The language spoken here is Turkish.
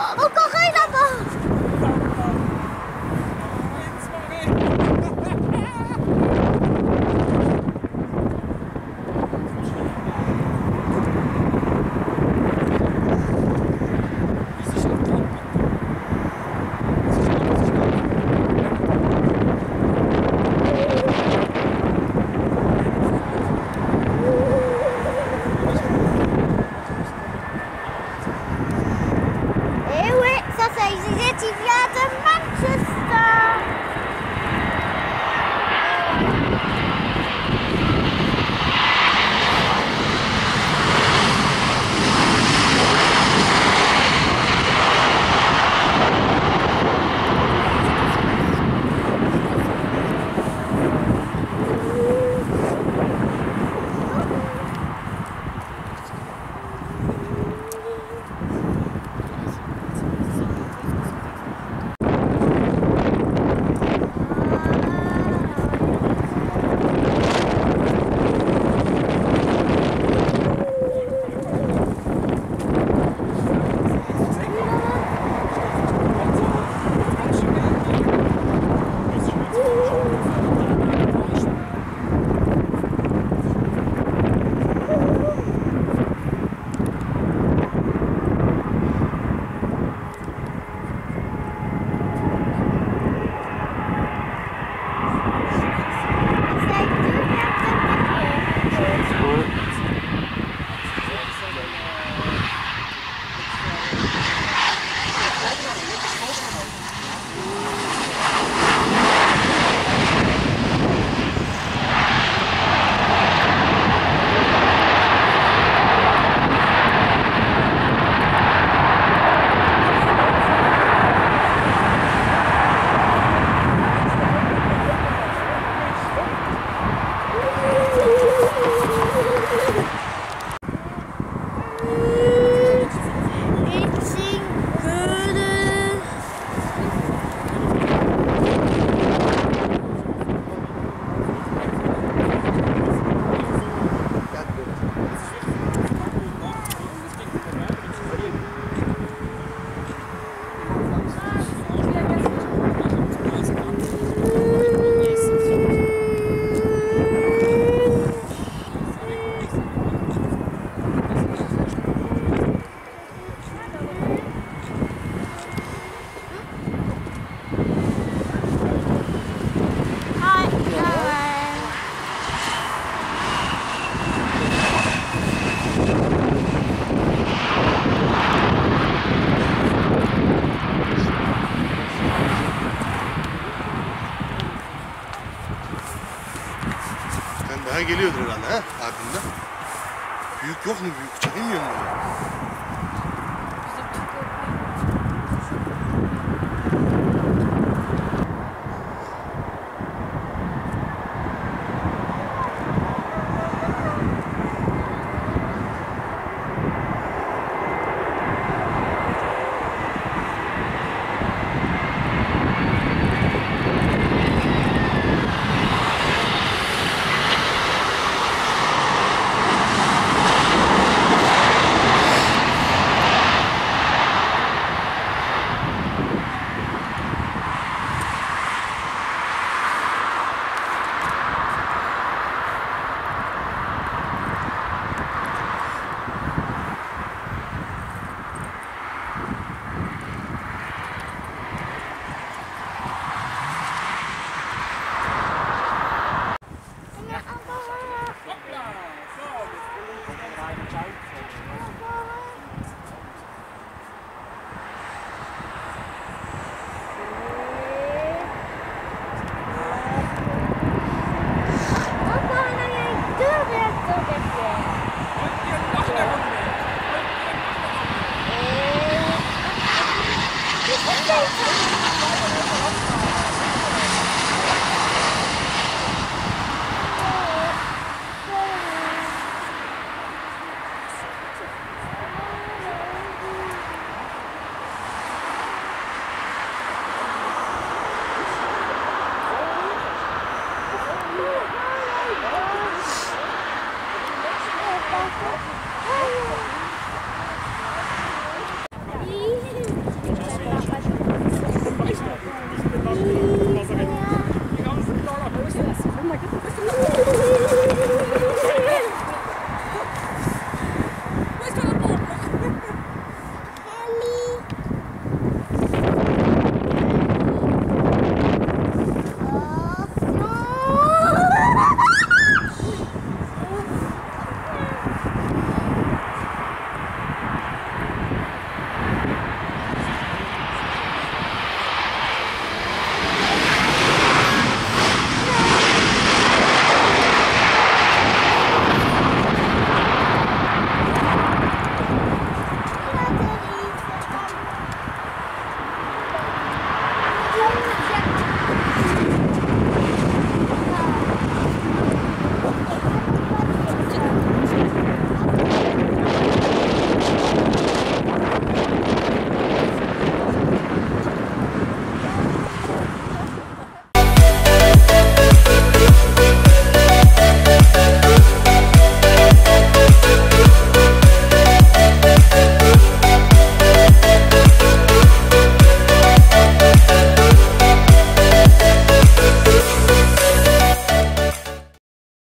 おこはい удивляет. Ha ardında. Büyük yok mu büyük? Çekemiyor mu? child.